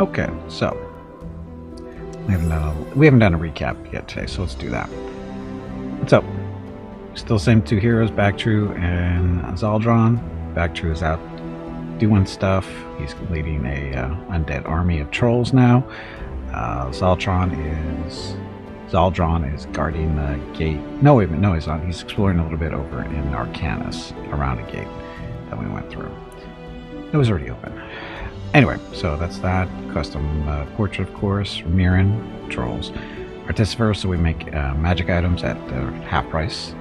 Okay, so we haven't done a, we haven't done a recap yet today, so let's do that. So, still same two heroes, Bactru and Zaldron. Bactru is out doing stuff. He's leading a uh, undead army of trolls now. Uh, Zaltron is Zaldron is guarding the gate. No, wait. No, he's. He's exploring a little bit over in Arcanus around a gate that we went through. It was already open. Anyway, so that's that. Custom uh, portrait, of course. Myrran, trolls. Artificer, so we make uh, magic items at uh, half price.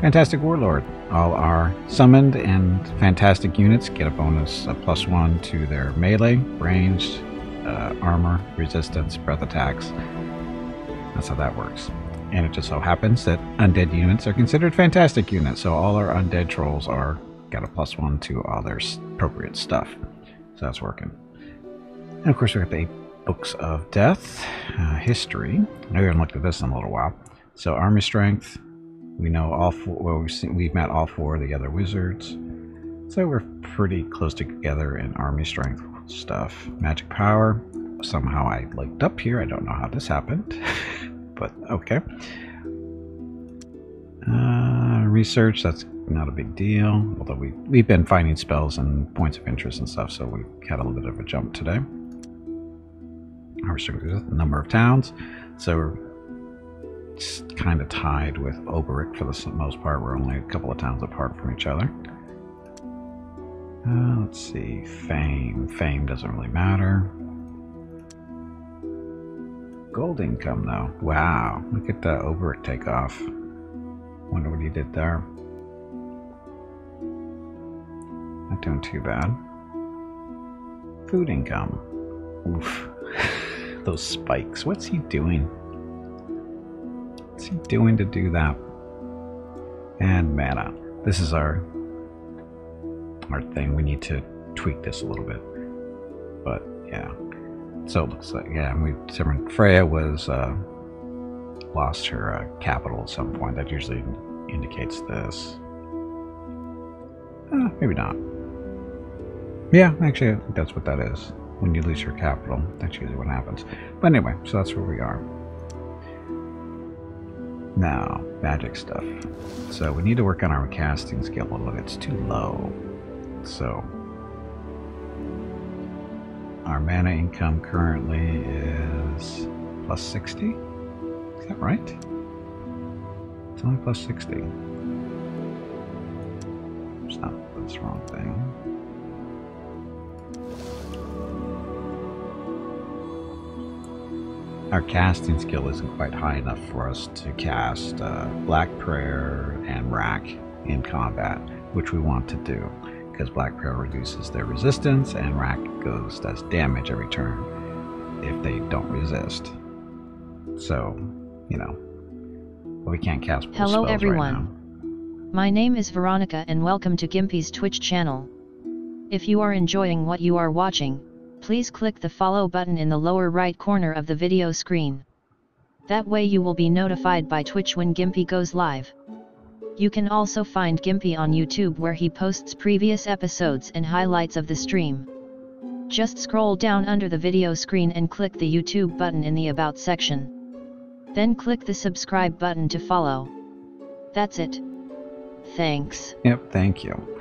Fantastic Warlord. All our summoned and fantastic units get a bonus, a plus one to their melee, ranged, uh, armor, resistance, breath attacks. That's how that works. And it just so happens that undead units are considered fantastic units, so all our undead trolls are got a plus one to all their appropriate stuff. That's working. And of course, we got the books of death, uh, history. I know we haven't looked at this in a little while. So army strength, we know all four. Well, we've seen, we've met all four of the other wizards, so we're pretty close together in army strength stuff. Magic power. Somehow I looked up here. I don't know how this happened, but okay. Uh, research. That's not a big deal. Although we we've been finding spells and points of interest and stuff, so we had a little bit of a jump today. Our number of towns. So we're kind of tied with Oberic for the most part. We're only a couple of towns apart from each other. Uh, let's see. Fame. Fame doesn't really matter. Gold income, though. Wow. Look at the Oberic takeoff. Wonder what he did there. Not doing too bad. Food income. Oof. Those spikes. What's he doing? What's he doing to do that? And mana. This is our our thing. We need to tweak this a little bit. But yeah. So it looks like yeah, we Freya was uh, lost her uh, capital at some point. That usually indicates this. Uh, maybe not. Yeah, actually, I think that's what that is. When you lose your capital, that's usually what happens. But anyway, so that's where we are. Now, magic stuff. So we need to work on our casting skill a little. bit. It's too low. So our mana income currently is plus 60. Is that right? It's only plus 60. It's not that's the wrong thing. Our casting skill isn't quite high enough for us to cast uh, Black Prayer and Rack in combat, which we want to do because Black Prayer reduces their resistance and Rack goes does damage every turn if they don't resist. So, you know, we can't cast. Hello everyone. Right My name is Veronica and welcome to Gimpy's Twitch channel. If you are enjoying what you are watching, please click the follow button in the lower right corner of the video screen. That way you will be notified by Twitch when Gimpy goes live. You can also find Gimpy on YouTube where he posts previous episodes and highlights of the stream. Just scroll down under the video screen and click the YouTube button in the About section. Then click the subscribe button to follow. That's it. Thanks. Yep, thank you.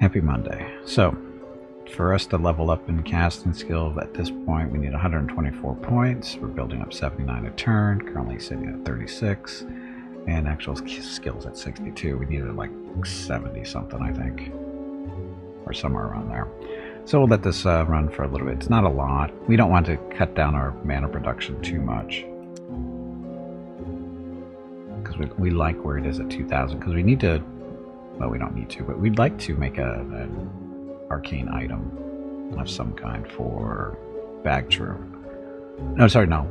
Happy Monday. So, for us to level up in casting skill at this point, we need 124 points. We're building up 79 a turn, currently sitting at 36 and actual skills at 62. We needed like 70 something, I think, or somewhere around there. So we'll let this uh, run for a little bit. It's not a lot. We don't want to cut down our mana production too much. Because we, we like where it is at 2000. Because we need to, well, we don't need to, but we'd like to make a, an arcane item of some kind for Bactru. No, sorry, no.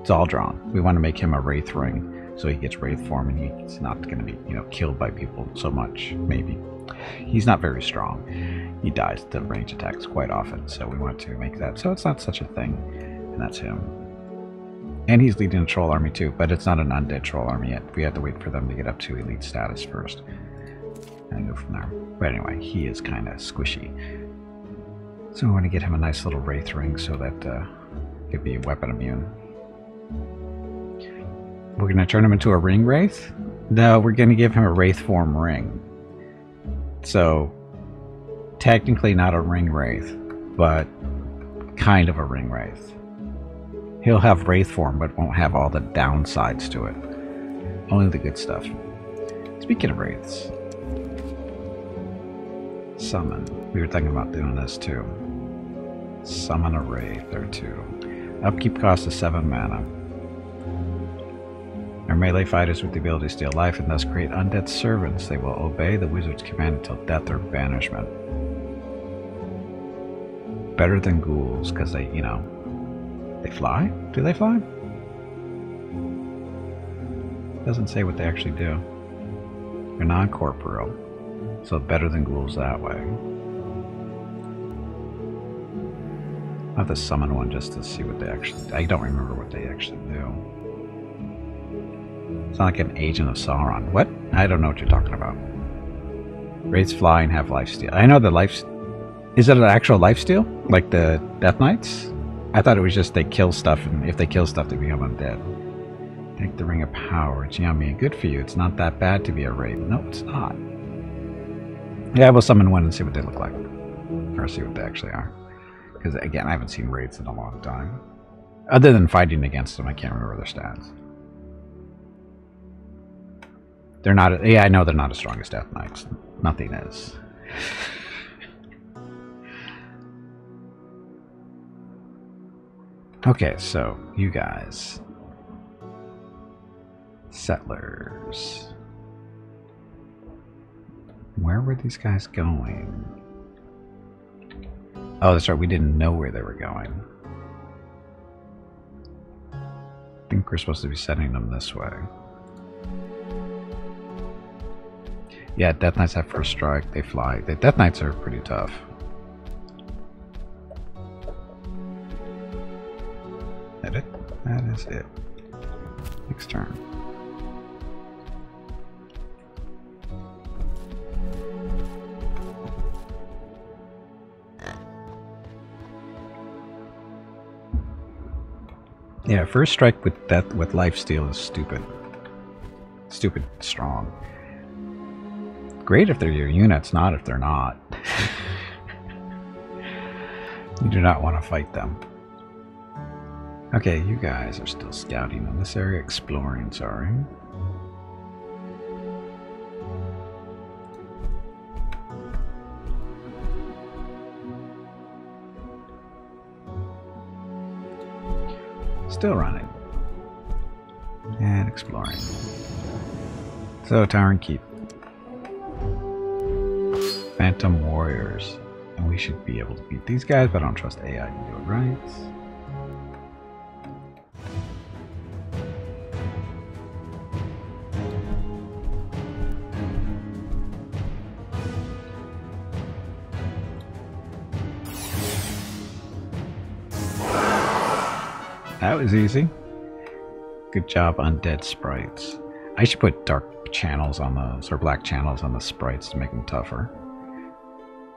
It's Zaldron. We want to make him a Wraith Ring so he gets wraith form and he's not going to be you know killed by people so much maybe he's not very strong he dies to range attacks quite often so we want to make that so it's not such a thing and that's him and he's leading a troll army too but it's not an undead troll army yet we have to wait for them to get up to elite status first go from there but anyway he is kind of squishy So we want to get him a nice little Wraith ring so that uh, he'd be weapon immune. We're going to turn him into a ring Wraith? No, we're going to give him a Wraith form ring. So, technically not a ring Wraith, but kind of a ring Wraith. He'll have Wraith form, but won't have all the downsides to it. Only the good stuff. Speaking of Wraiths, summon. We were thinking about doing this too. Summon a Wraith or two. Upkeep cost is 7 mana. Are melee fighters with the ability to steal life and thus create undead servants. They will obey the wizard's command until death or banishment. Better than ghouls, because they, you know, they fly? Do they fly? Doesn't say what they actually do. They're non-corporeal, so better than ghouls that way. I'll have to summon one just to see what they actually I don't remember what they actually do. It's not like an agent of Sauron. What? I don't know what you're talking about. Wraiths fly and have lifesteal. I know the life... Is it an actual lifesteal? Like the Death Knights? I thought it was just they kill stuff, and if they kill stuff, they become undead. Take the Ring of Power. It's yummy. Good for you. It's not that bad to be a Wraith. No, it's not. Yeah, we'll summon one and see what they look like. Or see what they actually are. Because, again, I haven't seen Wraiths in a long time. Other than fighting against them, I can't remember their stats. They're not. Yeah, I know they're not as strong as Death Knights. Nothing is. Okay, so you guys, settlers. Where were these guys going? Oh, that's right. We didn't know where they were going. I think we're supposed to be sending them this way. Yeah, Death Knights have first strike. They fly. The Death Knights are pretty tough. That it? That is it. Next turn. Yeah, first strike with death with life steal is stupid. Stupid strong. Great if they're your units, not if they're not. you do not want to fight them. Okay, you guys are still scouting in this area, exploring, sorry. Still running. And exploring. So, Tyrant Keep. Phantom Warriors. And we should be able to beat these guys, but I don't trust AI to do it right. Good job on dead sprites. I should put dark channels on those, or black channels on the sprites to make them tougher.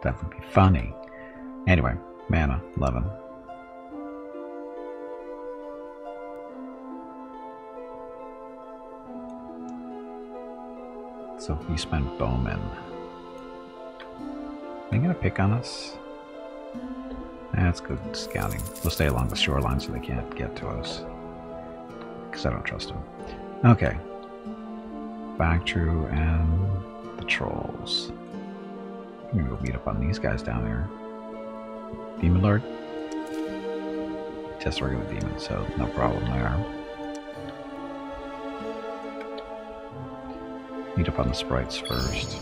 That would be funny. Anyway, mana, 11. So he spent Bowman. Are they gonna pick on us? That's good scouting. We'll stay along the shoreline so they can't get to us. Because I don't trust them. Okay. Back Bactru and the trolls. I'm gonna go meet up on these guys down there. Demon Lord? Just with demons, so no problem there. Meet up on the sprites first.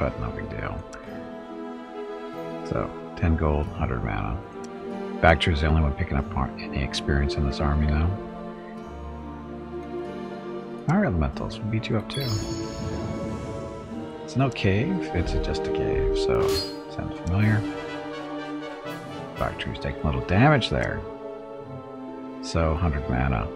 But no big deal. So, 10 gold, 100 mana. Bactru's the only one picking up any experience in this army now. Our elementals will beat you up too. It's no cave, it's just a cave, so Sounds familiar. Factory's taking a little damage there. So, 100 mana.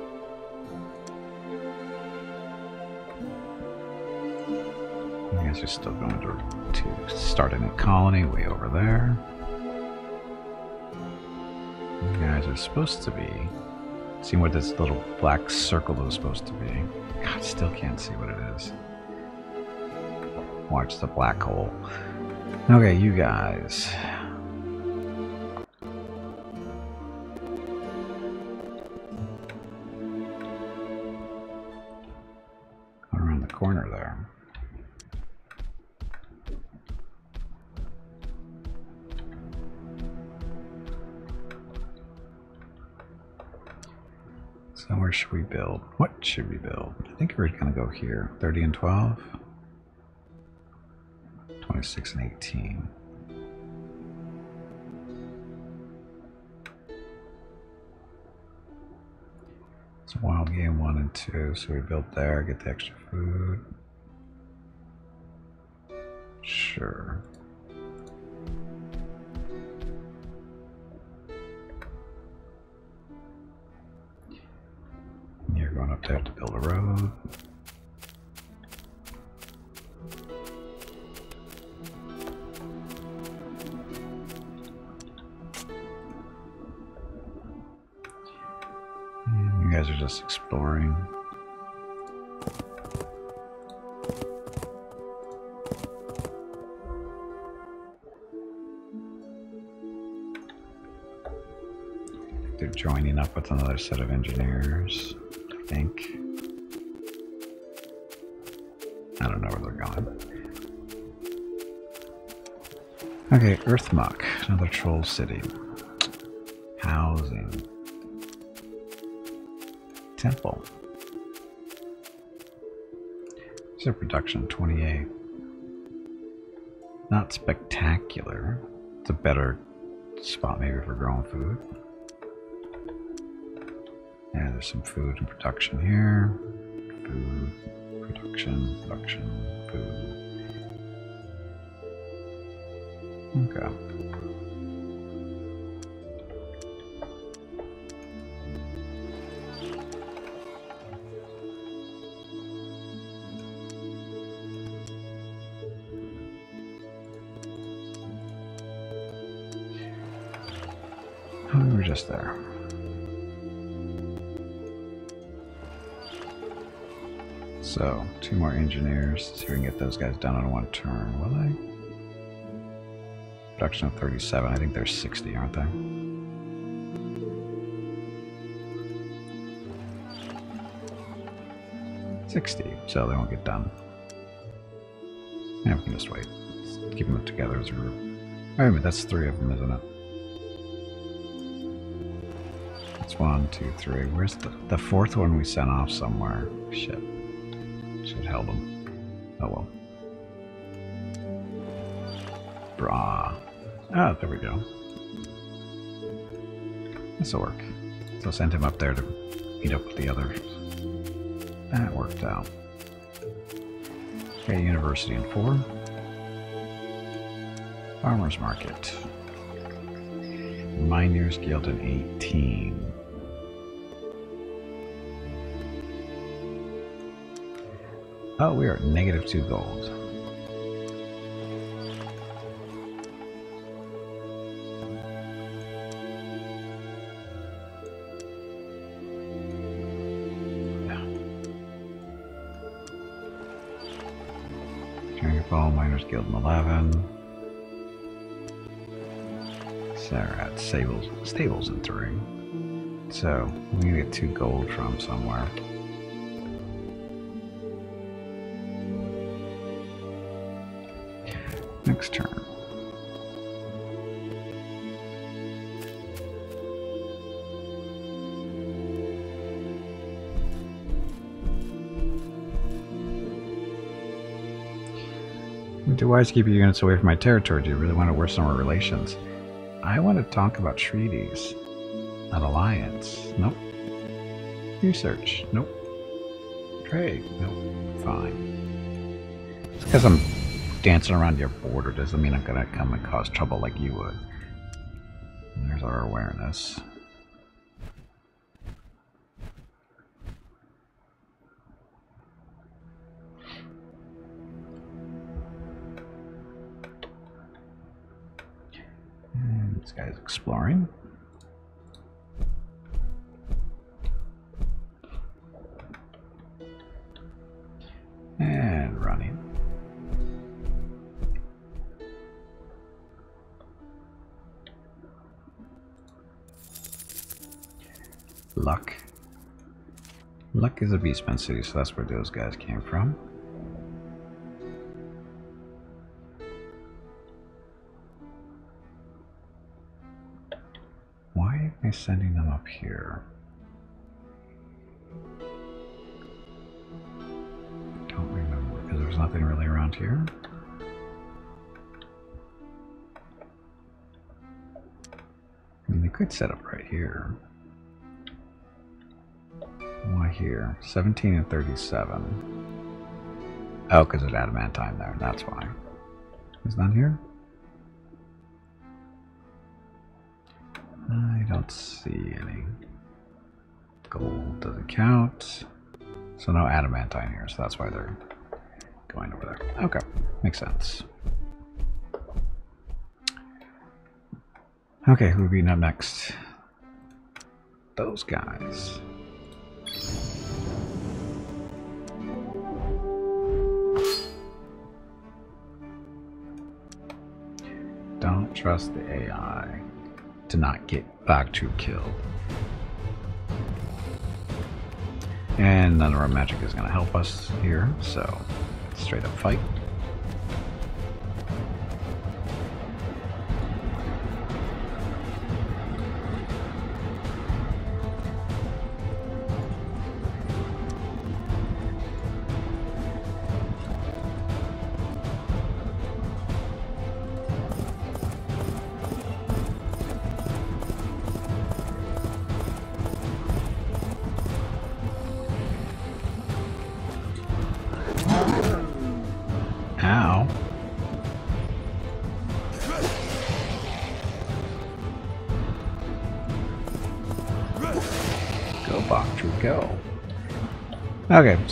Guys are still going to, to start a new colony way over there. You guys are supposed to be seeing what this little black circle is supposed to be. God, still can't see what it is. Watch the black hole. Okay, you guys. So where should we build? What should we build? I think we're gonna go here. 30 and 12. 26 and 18. It's wild game one and two, so we built there, get the extra food. Sure. Up there to build a road. And you guys are just exploring. They're joining up with another set of engineers, think. I don't know where they're going. Okay, Earthmuck, another troll city. Housing. Temple. Is production 28? Not spectacular. It's a better spot maybe for growing food. There's some food and production here. Food, production, production, food. Okay. We were just there. So, two more engineers. See if we can get those guys done on one turn, will they? Production of 37. I think they're 60, aren't they? Sixty, so they won't get done. Yeah, we can just wait. Just keep them together as a group. Wait a minute, that's three of them, isn't it? That's one, two, three. Where's the the fourth one we sent off somewhere? Shit. Should held them. Oh well. Bra. Ah, there we go. This'll work. So send him up there to meet up with the others. That worked out. Okay, University in four. Farmers Market. Miners Guild in 18. Oh, we are at negative two gold. Dragonfall Miners Guild in 11. Sarah at Stables, Stables in 3. So, we need to get two gold from somewhere. Next turn. Do wise keep your units away from my territory? Do you really want to worsen our relations? I want to talk about treaties. an alliance. Nope. Research. Nope. Trade. Nope. Fine. It's because I'm dancing around your border doesn't mean I'm gonna come and cause trouble like you would. There's our awareness. This guy's exploring. Luck is a Beastman city, so that's where those guys came from. Why am I sending them up here? Don't remember, because there's nothing really around here. I mean, they could set up right here. Here? 17 and 37. Oh, because there's adamantine there, that's why. Is none here? I don't see any. Gold doesn't count. So no adamantine here, so that's why they're going over there. Okay, makes sense. Okay, who are beating up next? Those guys. Don't trust the AI to not get back to kill. And none of our magic is going to help us here, so straight up fight.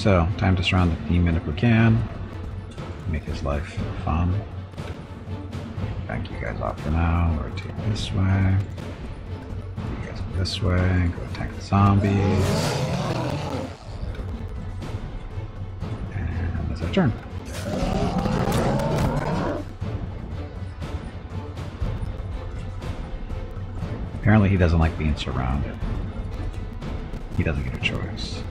So time to surround the demon if we can. Make his life fun. Back you guys off for now. Rotate this way. You guys this way. Go attack the zombies. And that's our turn. Apparently he doesn't like being surrounded. He doesn't get a choice.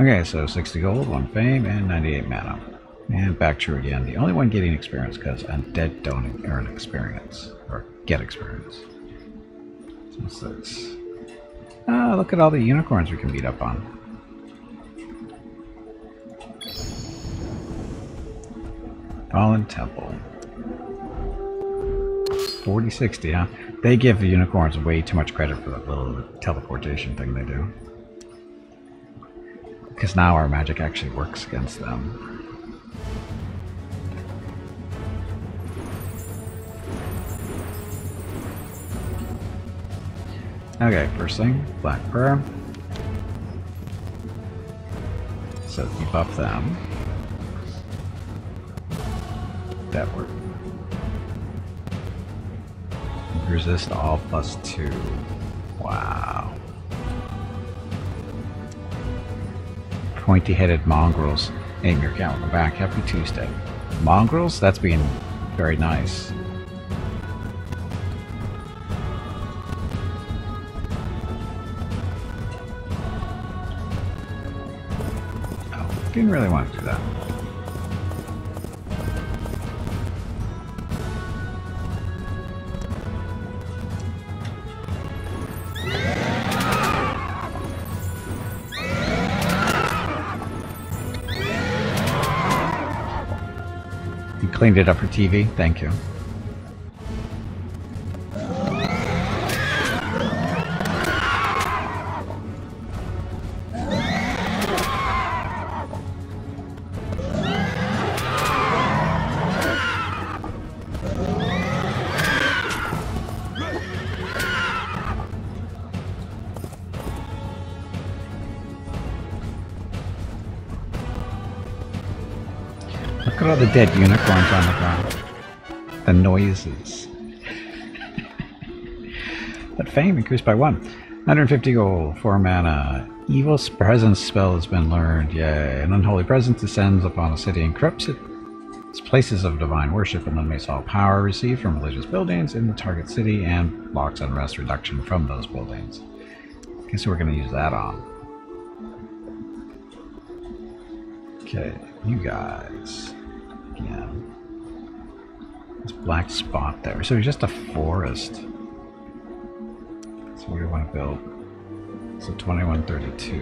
Okay, so 60 gold, 1 fame, and 98 mana. And Bactru again. The only one getting experience because undead don't earn experience. Or get experience. What's this? Ah, look at all the unicorns we can beat up on. Fallen Temple. 4060, huh? They give the unicorns way too much credit for that little teleportation thing they do. Because now our magic actually works against them. Okay, first thing, Black Prayer. So debuff them. That worked. Resist all plus two. Wow. Pointy headed mongrels. Name your account. Back. Happy Tuesday. Mongrels? That's being very nice. Oh, didn't really want to do that. Cleaned it up for TV? Thank you. The dead unicorns on the ground. The noises. but fame increased by one. 150 gold, 4 mana. Evil presence spell has been learned. Yay. An unholy presence descends upon a city and corrupts it. It's places of divine worship and eliminates all power received from religious buildings in the target city and blocks unrest reduction from those buildings. Guess we're going to use that on. Okay, you guys. Black spot there. So it's just a forest. So what do we want to build? So 2132.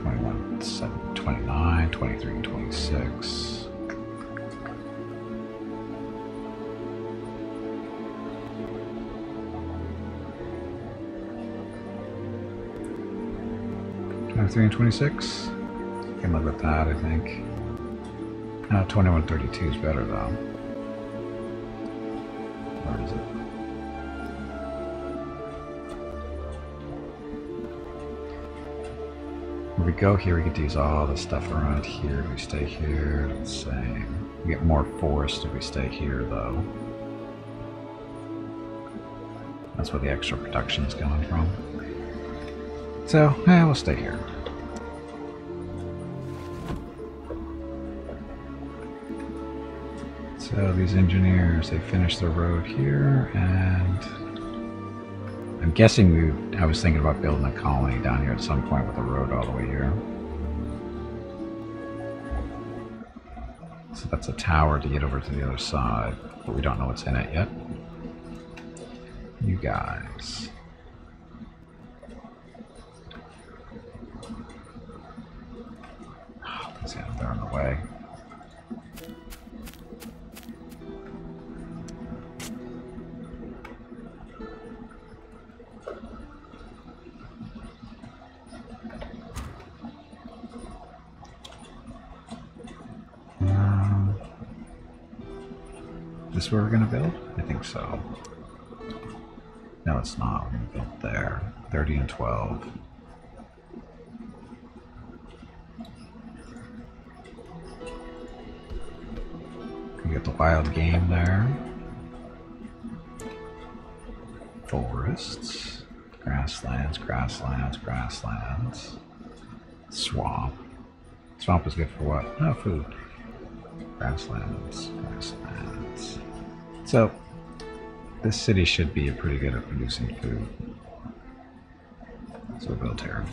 21, 7, 29, 23, 26. Twenty-three and twenty-six. Can live with that, I think. Uh, twenty-one thirty-two is better though. When we go here, we get to use all the stuff around here. We stay here? Let's say. We get more forest if we stay here, though. That's where the extra production is coming from. So, eh, we'll stay here. So these engineers, they finished the road here, and I'm guessing we. I was thinking about building a colony down here at some point with a road all the way here. So that's a tower to get over to the other side, but we don't know what's in it yet. You guys. Where we're gonna build? I think so. No, it's not. We're gonna build there. 30 and 12. We get the wild game there. Forests. Grasslands, grasslands, grasslands. Swamp. Swamp is good for what? No, food. Grasslands, grasslands. So, this city should be pretty good at producing food. So we'll here.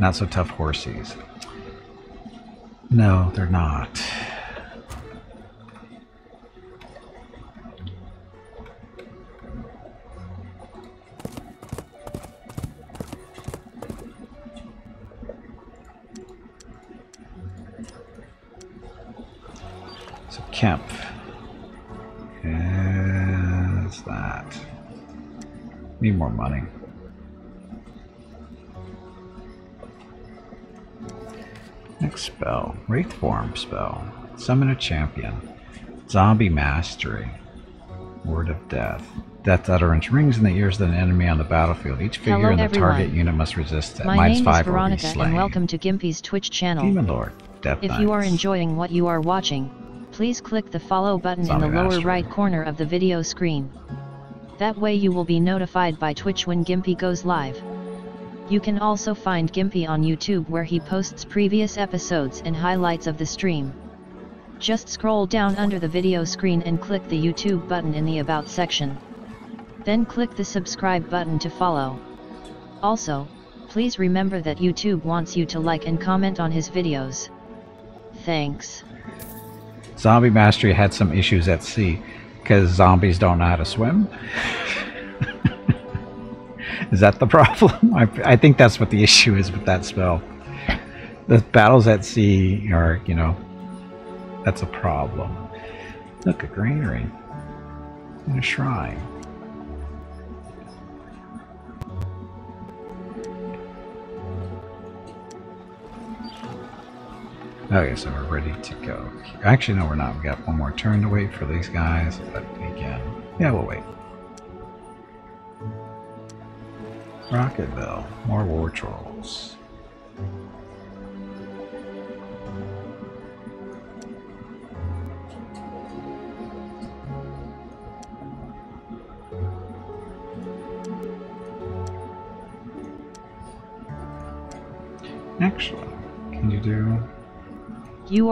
Not so tough horsies. No, they're not. Need more money. Next spell. Wraith form spell. Summon a champion. Zombie mastery. Word of death. Death utterance rings in the ears of an enemy on the battlefield. Each figure Hello, in the everyone. target unit must resist it. My Minus name is five be Veronica and welcome to Gimpy's Twitch channel. Demon Lord. Death If you are enjoying what you are watching, please click the follow button in Zombie the lower Mastery. right corner of the video screen. That way you will be notified by Twitch when Gimpy goes live. You can also find Gimpy on YouTube where he posts previous episodes and highlights of the stream. Just scroll down under the video screen and click the YouTube button in the About section. Then click the subscribe button to follow. Also, please remember that YouTube wants you to like and comment on his videos. Thanks. Zombie Mastery had some issues at sea because zombies don't know how to swim. is that the problem? I, I think that's what the issue is with that spell. The battles at sea are, you know, that's a problem. Look, a granary and a shrine. Okay, so we're ready to go. Actually, no, we're not. We got one more turn to wait for these guys, but again, yeah, we'll wait. Rocketville, more war trolls.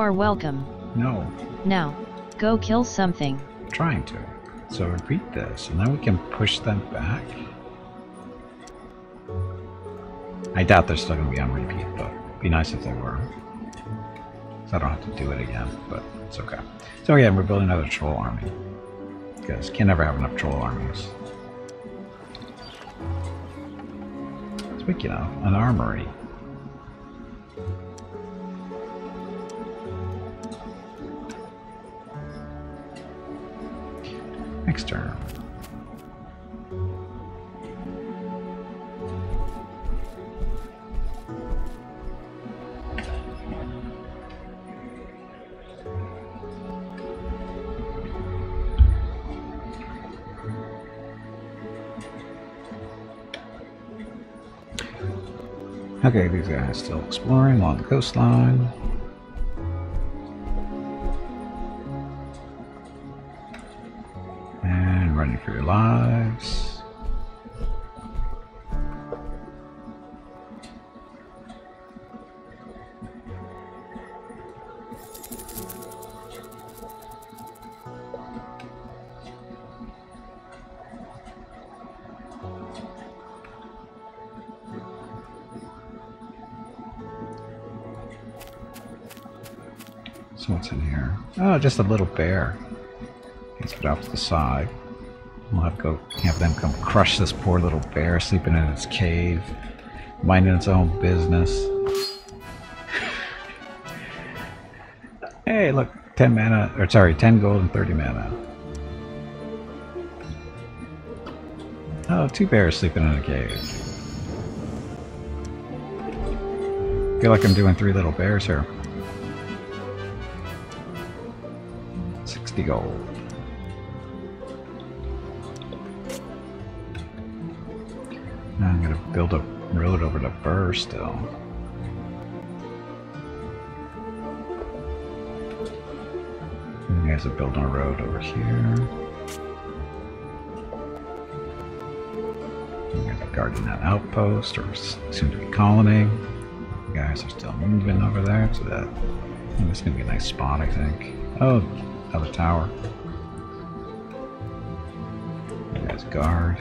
Are welcome. No, Now, go kill something. trying to. So repeat this, and then we can push them back. I doubt they're still going to be on repeat, but it'd be nice if they were. So I don't have to do it again, but it's okay. So again, we're building another troll army. Because can't ever have enough troll armies. Speaking of, an armory. Next turn. Okay, these guys still exploring along the coastline. So what's in here? Oh, just a little bear. Let's put off to the side. We'll have to go have them come crush this poor little bear sleeping in its cave, minding its own business. hey, look, ten mana, or sorry, ten gold and thirty mana. Oh, two bears sleeping in a cave. Feel like I'm doing three little bears here. 60 gold. Now I'm gonna build a road over to Burr still. You guys are building a road over here. You guys are guarding that outpost, or soon to be colony. You guys are still moving over there, so that this is gonna be a nice spot, I think. Oh, another tower. You guys guard.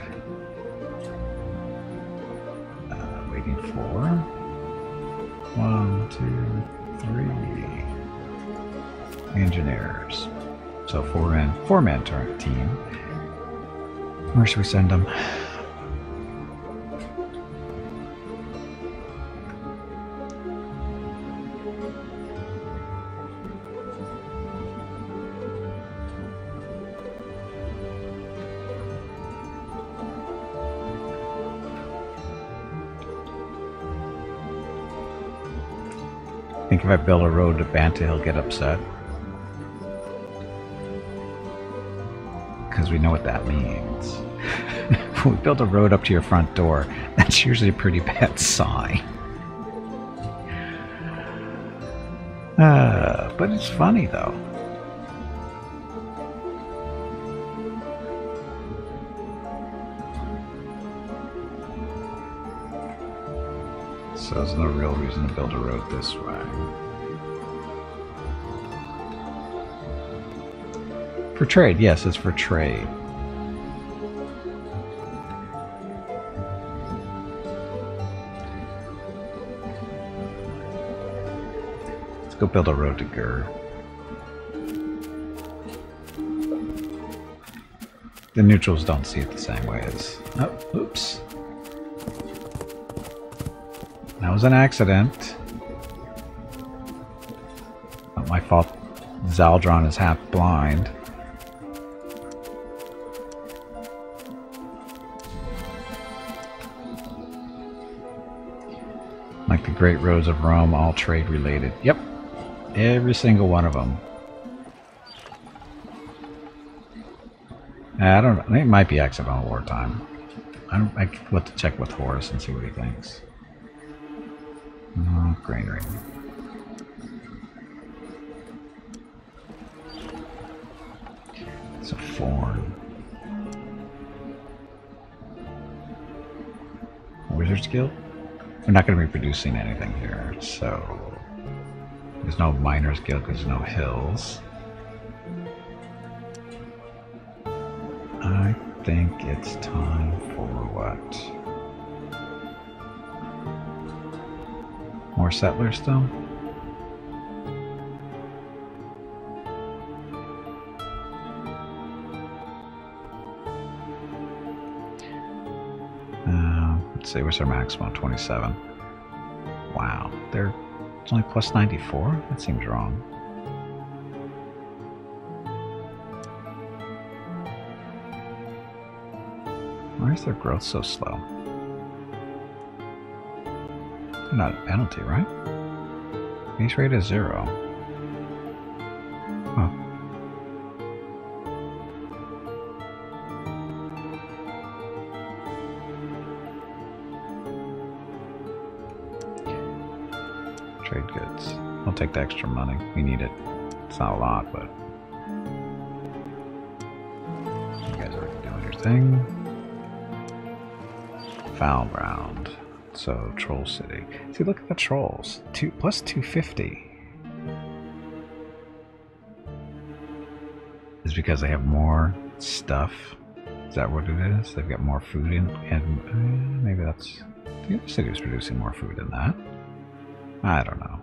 Uh, waiting for one, two, three engineers. So four man, four man team. Where should we send them? If I build a road to Banta, he'll get upset. Because we know what that means. we build a road up to your front door, that's usually a pretty bad sign. Uh, but it's funny though. So there's no real reason to build a road this way. For trade, yes, it's for trade. Let's go build a road to Gur. The neutrals don't see it the same way as. Oh, oops. That was an accident. Not my fault. Zaldron is half blind. Like the great roads of Rome, all trade related. Yep. Every single one of them. I don't know. It might be accidental wartime. I don't. I have to check with Horus and see what he thinks. Granary. It's a form. Wizard's Guild? We're not going to be producing anything here, so there's no miners guild because there's no hills. I think it's time for what? Settlers still? Uh, let's see, what's our maximum? 27. Wow, they're it's only plus 94? That seems wrong. Why is their growth so slow? Not a penalty, right? Base rate is zero. Huh. Trade goods. I'll take the extra money. We need it. It's not a lot, but you guys are doing your thing. Foul ground. So Troll City. See, look at the trolls. Two plus two fifty. Is because they have more stuff. Is that what it is? They've got more food in, and uh, maybe that's the other city is producing more food than that. I don't know.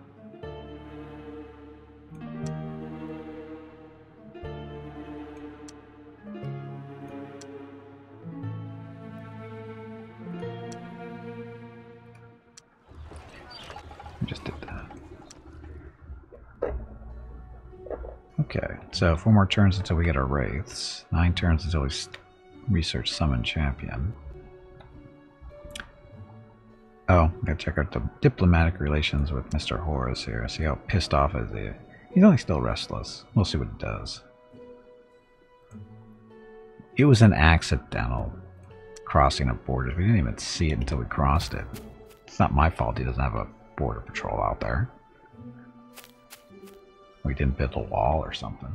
Okay, so four more turns until we get our wraiths. Nine turns until we research summon champion. Oh, I gotta check out the diplomatic relations with Mr. Horus here. See how pissed off is he? He's only still restless. We'll see what it does. It was an accidental crossing of borders. We didn't even see it until we crossed it. It's not my fault he doesn't have a border patrol out there. We didn't build a wall or something.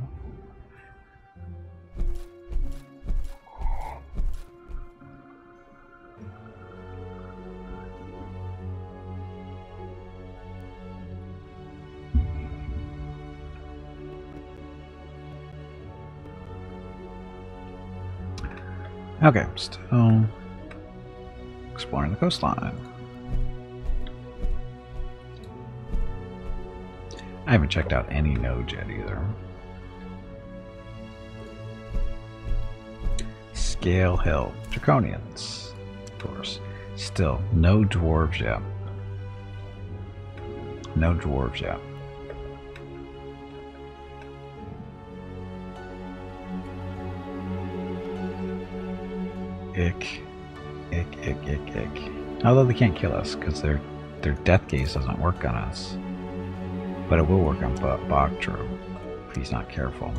Okay, still exploring the coastline. I haven't checked out any nodes yet either. Scale Hill. Draconians. Of course. Still, no dwarves yet. No dwarves yet. Ick. Ick, ick, ick, ick. Although they can't kill us, because their, their death gaze doesn't work on us. But it will work on Ba- Bogtru if he's not careful.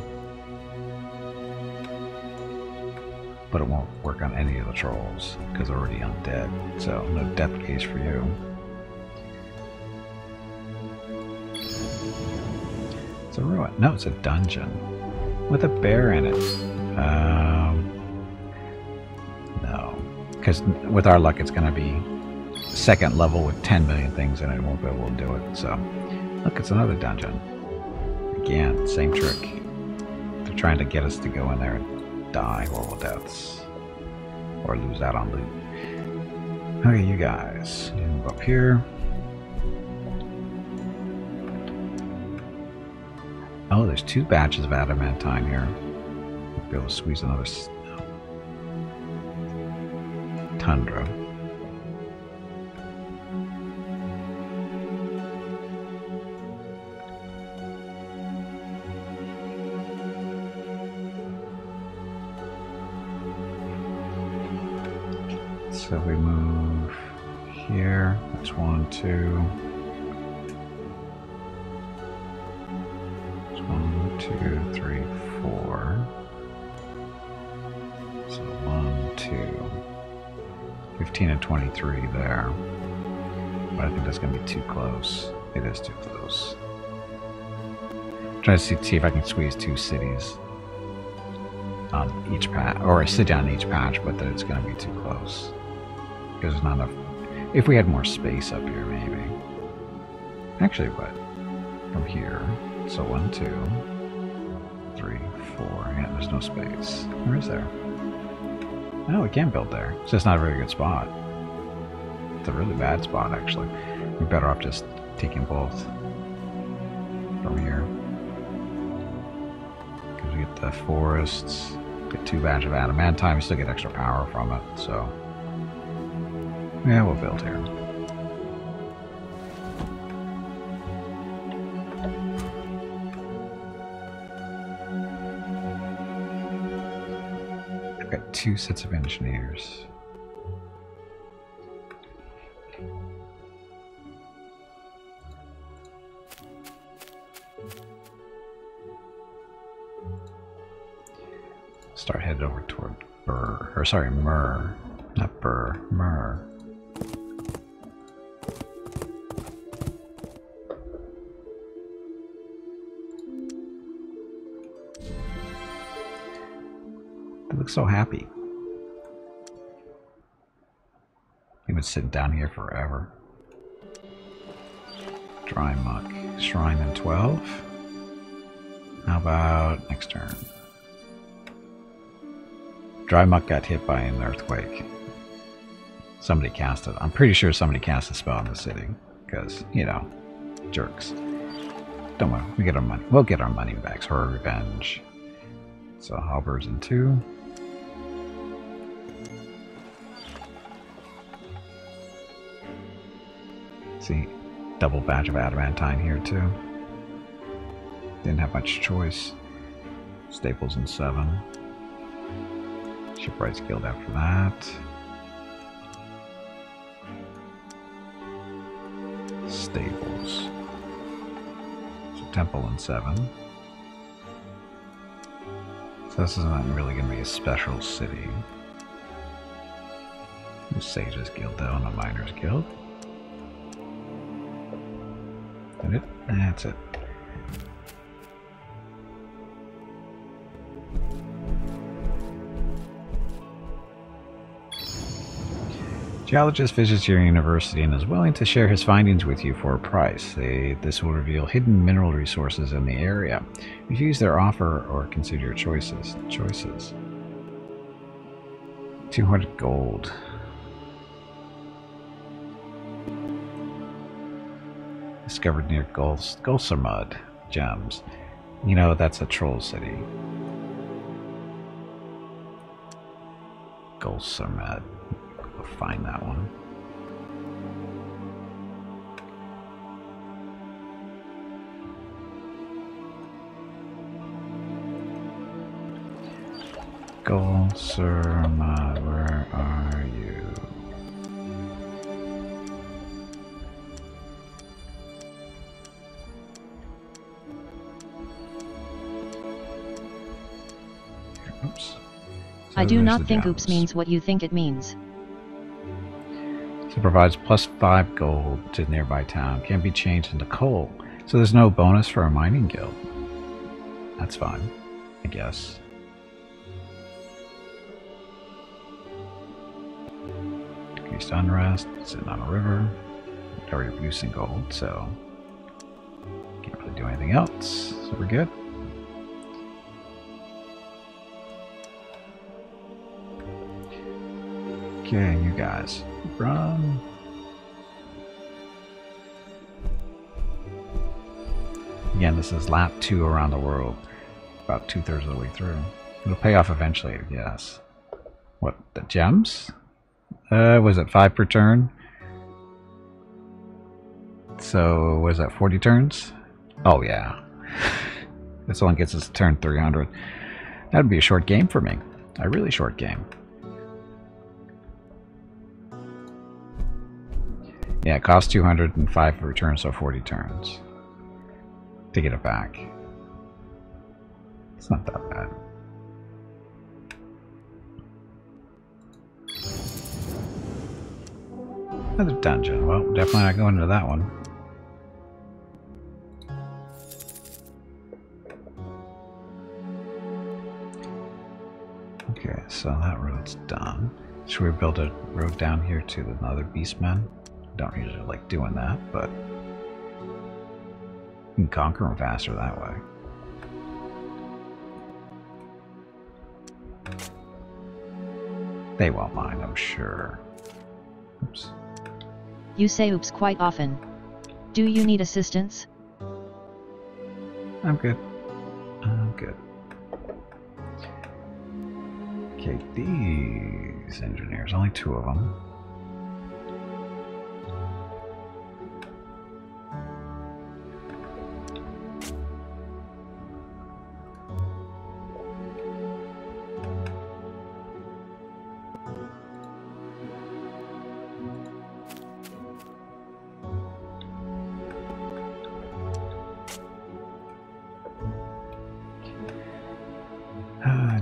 But it won't work on any of the trolls because they're already undead. So no death gaze for you. It's a ruin. No, it's a dungeon with a bear in it. Um, no, because with our luck, it's going to be second level with 10 million things in it. Won't be able to do it. So. Look, it's another dungeon. Again, same trick. They're trying to get us to go in there and die horrible deaths. Or lose out on loot. Okay, you guys. You move up here. Oh, there's two batches of adamantine here. Be able to squeeze another tundra. One, two. One, two, three, four. So one, two. 15 and 23 there. But I think that's going to be too close. It is too close. Try to see, see if I can squeeze two cities on each patch, or a city on each patch, but that it's going to be too close because there's not enough. If we had more space up here, maybe. Actually, what? From here. So one, two, three, four. Yeah, there's no space. Where is there? Oh, no, we can't build there. It's just not a very good spot. It's a really bad spot, actually. We're better off just taking both from here. Because we get the forests, get two badge of adamantine, we still get extra power from it, so... Yeah, we'll build here. I've got two sets of engineers. Start headed over toward Burr, or sorry, Mur, not Burr, Mur. So happy. He would sit down here forever. Dry muck. Shrine in 12. How about next turn? Dry muck got hit by an earthquake. Somebody cast it. I'm pretty sure somebody cast a spell in the city. Because, you know, jerks. Don't worry, we get our money. We'll get our money back. It's Her revenge. So Halber's in two. See, double badge of adamantine here too. Didn't have much choice. Staples in seven. Shipwright's Guild after that. Stables. So Temple in seven. So this isn't really going to be a special city. Sages Guild though, and a Miners Guild. It? That's it. Geologist visits your university and is willing to share his findings with you for a price. They, this will reveal hidden mineral resources in the area. Refuse their offer or consider your choices. Choices. 200 gold. Discovered near Gulsamud gems. You know, that's a troll city. Gulsamud find that one. Goal, where are I do not think oops means what you think it means. So provides plus five gold to nearby town. Can be changed into coal. So there's no bonus for a mining guild. That's fine, I guess. Decreased unrest, sitting on a river. Already producing gold, so can't really do anything else. So we're good. Okay, you guys. Run. Again, this is lap two around the world. About two thirds of the way through. It'll pay off eventually, yes. What, the gems? Uh, was it five per turn? So, was that 40 turns? Oh, yeah. this one gets us turn 300. That'd be a short game for me. A really short game. Yeah, it costs 205 per turn, so 40 turns to get it back. It's not that bad. Another dungeon. Well, definitely not going into that one. Okay, so that road's done. Should we build a road down here to another beastman? Don't usually like doing that, but you can conquer them faster that way. They won't mind, I'm sure. Oops. You say oops quite often. Do you need assistance? I'm good. I'm good. Okay, these engineers, only two of them.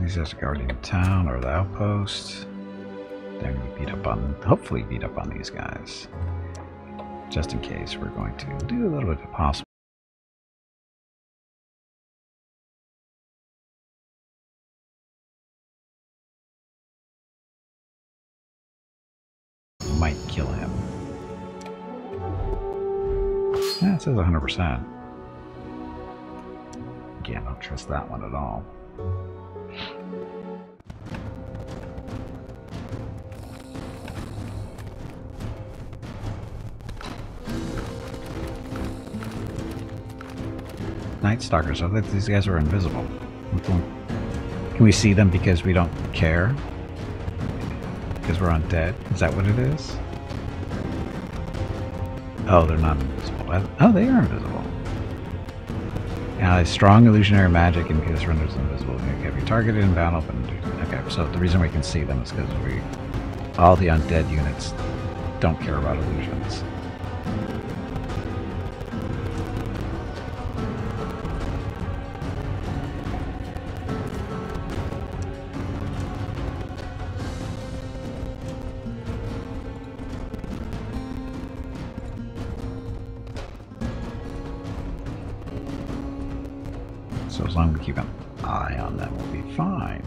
These guys are guarding the town or the outpost. Going to beat up on, hopefully beat up on these guys. Just in case, we're going to do a little bit of possible. Might kill him. Yeah, says 100%. Again, I don't trust that one at all. Night Stalkers. I thought these guys were invisible. Hmm. Can we see them because we don't care? Because we're undead? Is that what it is? Oh, they're not invisible. Oh, they are invisible. Yeah, strong illusionary magic indicates renders invisible. You can be targeted in battle, but okay. So the reason we can see them is because we, all the undead units, don't care about illusions. So as long as we keep an eye on them, we'll be fine.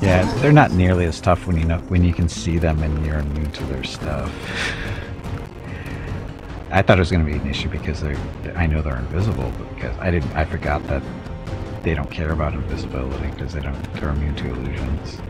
Yeah, they're not nearly as tough when you know when you can see them and you're immune to their stuff. I thought it was going to be an issue because they I know they're invisible, but because I didn't I forgot that they don't care about invisibility because they don't they're immune to illusions.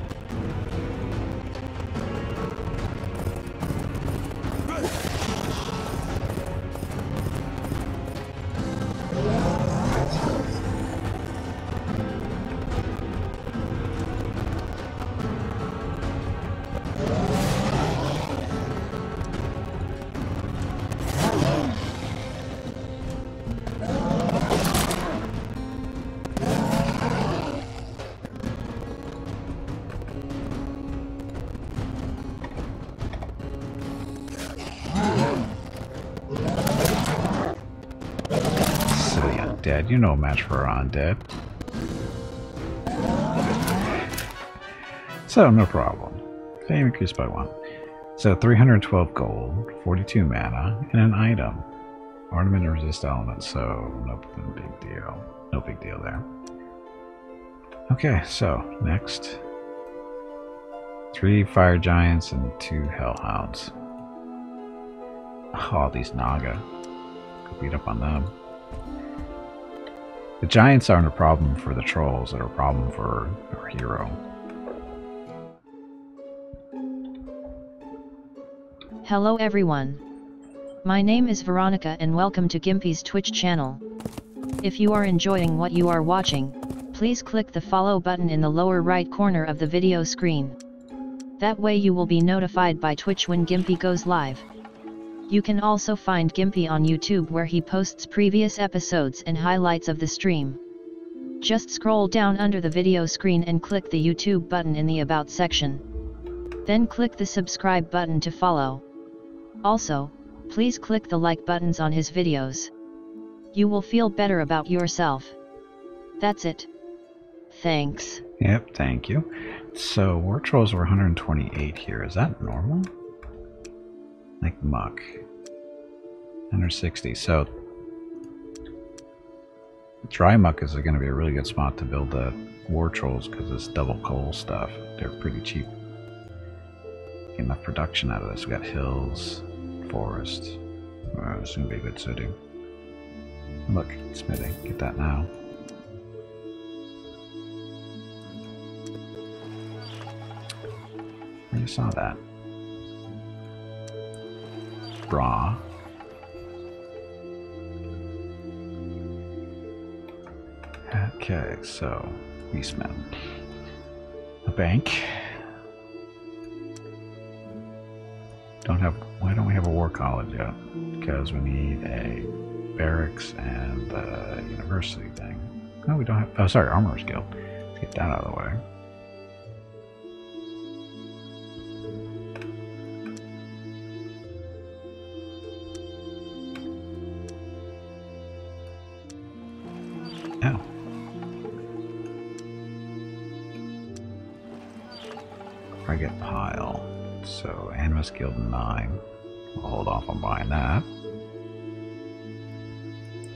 Undead. So, no problem. Fame increased by one. So, 312 gold, 42 mana, and an item. Ornament and resist elements, so no big deal. No big deal there. Okay, so, next. Three fire giants and two hellhounds. Oh, these Naga. Could beat up on them. The giants aren't a problem for the trolls, they're a problem for our hero. Hello everyone. My name is Veronica and welcome to Gimpy's Twitch channel. If you are enjoying what you are watching, please click the follow button in the lower right corner of the video screen. That way you will be notified by Twitch when Gimpy goes live. You can also find Gimpy on YouTube where he posts previous episodes and highlights of the stream. Just scroll down under the video screen and click the YouTube button in the About section. Then click the subscribe button to follow. Also, please click the like buttons on his videos. You will feel better about yourself. That's it. Thanks. Yep, thank you. So, war trolls were 128 here. Is that normal? Like muck. 160. So, Dry muck is going to be a really good spot to build the war trolls because it's double coal stuff. They're pretty cheap. Get enough production out of this. We got hills, forest. Oh, this is going to be a good city. Look, smithing. Get that now. You saw that. Bra. Okay, so Eastman. A bank. Don't have why don't we have a war college yet? Because we need a barracks and a university thing. No, we don't have oh sorry, armorers guild. Let's get that out of the way. Oh. Guild 9. I'll hold off on buying that.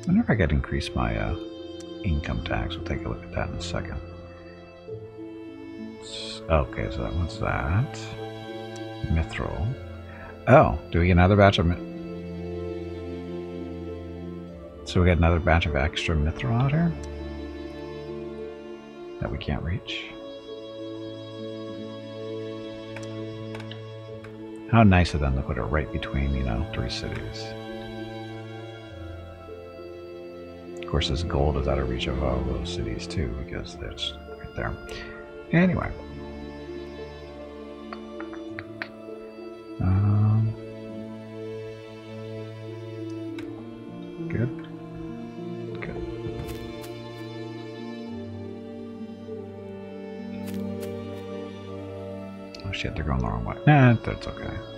If I could increase my uh, income tax. We'll take a look at that in a second. Okay, so what's that? Mithril. Oh, do we get another batch of... So we get another batch of extra mithril out here? That we can't reach? How nice of them to put it right between, you know, three cities. Of course, this gold is out of reach of all those cities too, because it's right there. Anyway. Going the wrong way. Nah, that's okay.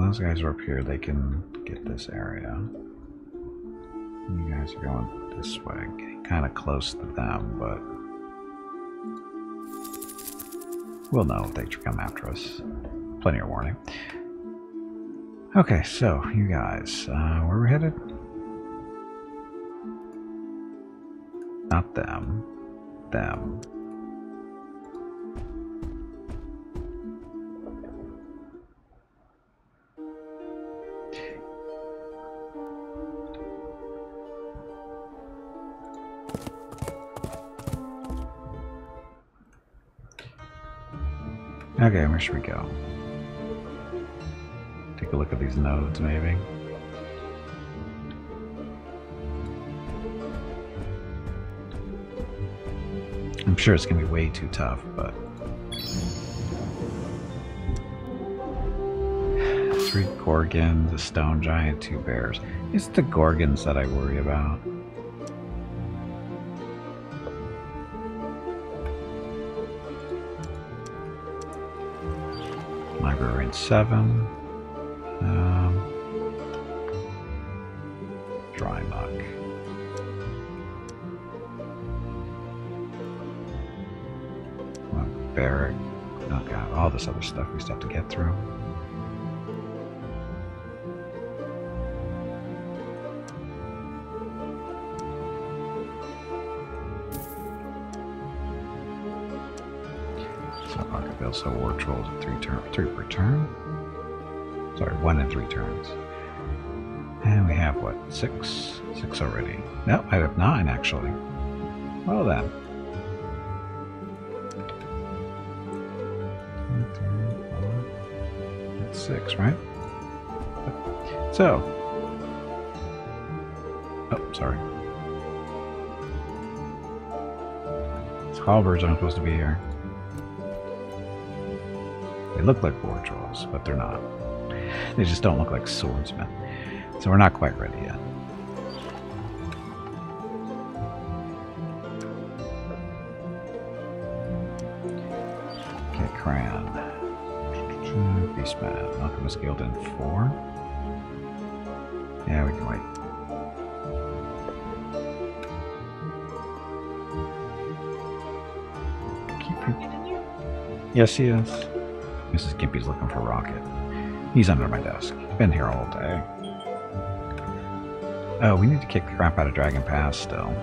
Those guys are up here, they can get this area. You guys are going this way, getting kind of close to them, but we'll know if they come after us. Plenty of warning. Okay, so you guys, uh, where we headed? Not them. Them. Okay, where should we go? Take a look at these nodes, maybe. I'm sure it's going to be way too tough, but... Three Gorgons, a stone giant, two bears. It's the Gorgons that I worry about. Seven. Um, dry muck. Barrack. Oh god, all this other stuff we still have to get through. So war trolls at three turn, three per turn. Sorry, one in three turns. And we have what six, six already. No, I have nine actually. Well then. That's six, right? So. Oh, sorry. Halberds aren't supposed to be here. Look like war trolls, but they're not. They just don't look like swordsmen. So we're not quite ready yet. Okay, Crayon. Beastman. Alchemist Guild in four. Yeah, we can wait. Yes, he is. Mrs. Gimpy's looking for Rocket. He's under my desk. Been here all day. Oh, we need to kick the crap out of Dragon Pass still.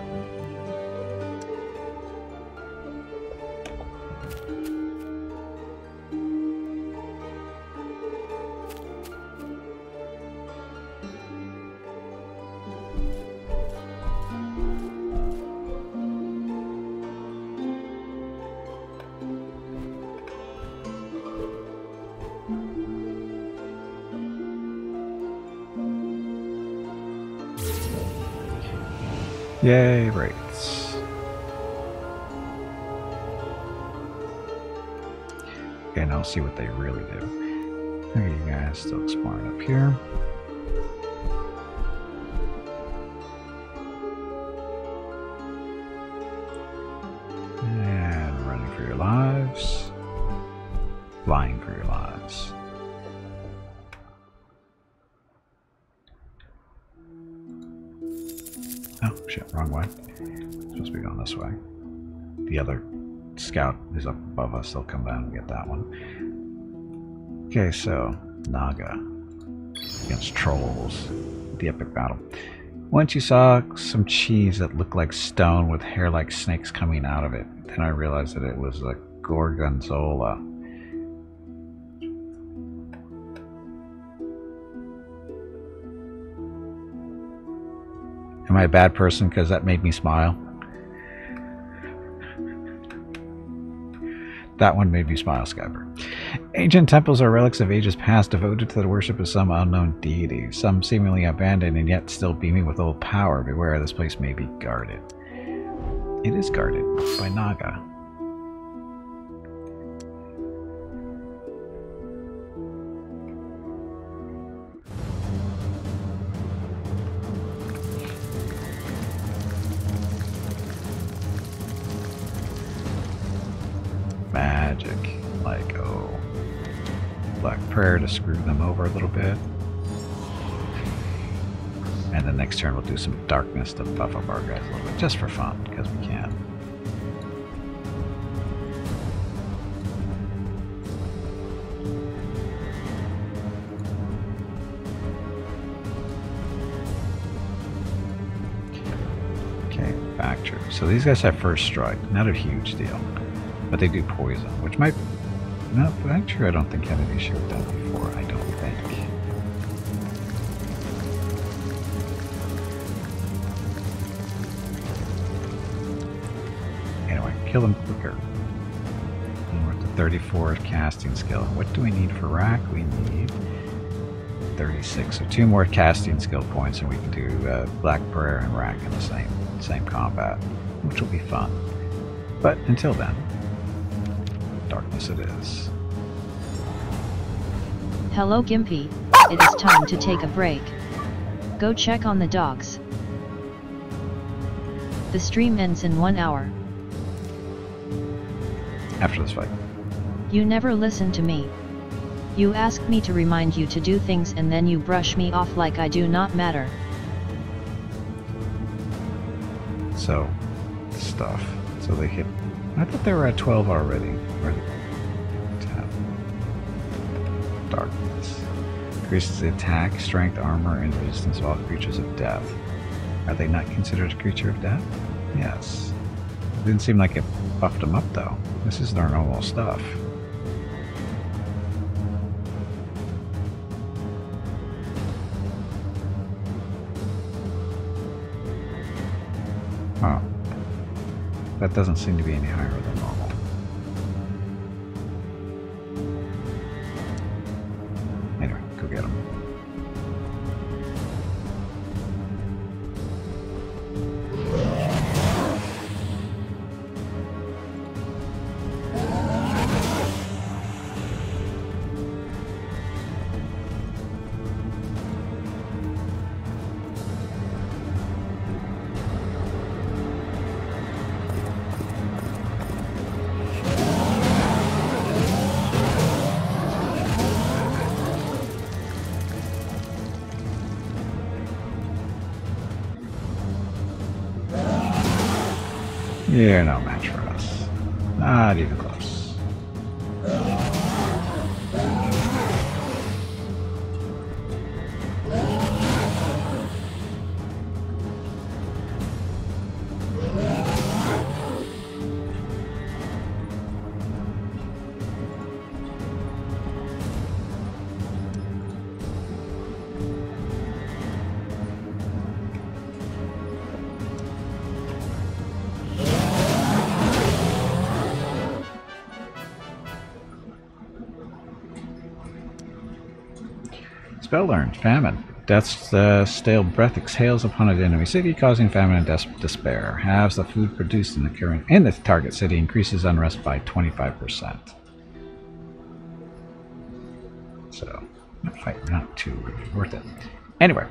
Yay, rates. Okay, now see what they really do. Okay, you guys still exploring up here. Wrong way. Supposed to be going this way. The other scout is up above us. They'll come down and get that one. Okay, so, Naga against trolls. The epic battle. Once you saw some cheese that looked like stone with hair like snakes coming out of it, then I realized that it was a gorgonzola. Am I a bad person because that made me smile? That one made me smile, Skyper. Ancient temples are relics of ages past devoted to the worship of some unknown deity, some seemingly abandoned and yet still beaming with old power. Beware, this place may be guarded. It is guarded by Naga. To screw them over a little bit. And the next turn we'll do some Darkness to buff up our guys a little bit, just for fun, because we can. Okay, back true. So these guys have first strike, not a huge deal. But they do poison, which might... No, true I don't think had an issue with that kill them quicker. And we're at the 34 casting skill. What do we need for Wrack? We need 36. So two more casting skill points and we can do uh, Black Prayer and Wrack in the same, same combat, which will be fun. But until then, darkness it is. Hello Gimpy, it is time to take a break. Go check on the dogs. The stream ends in one hour. After this fight. You never listen to me. You ask me to remind you to do things and then you brush me off like I do not matter. So, stuff. So they hit. I thought they were at 12 already. Or 10. Darkness. Increases the attack, strength, armor, and resistance of all creatures of death. Are they not considered a creature of death? Yes. It didn't seem like it buffed them up though. This is their normal stuff. Huh. That doesn't seem to be any higher than normal. Anyway, go get him. You're no match Famine. Death's uh, stale breath exhales upon an enemy city, causing famine and des- despair. Halves the food produced in the current in the target city increases unrest by 25%. So, that fight not too worth it. Anyway,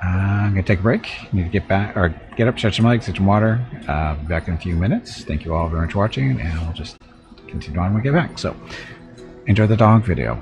I'm gonna take a break. Need to get back or get up, stretch some legs, get some water. Uh, be back in a few minutes. Thank you all very much for watching, and we'll just continue on when we get back. So, enjoy the dog video.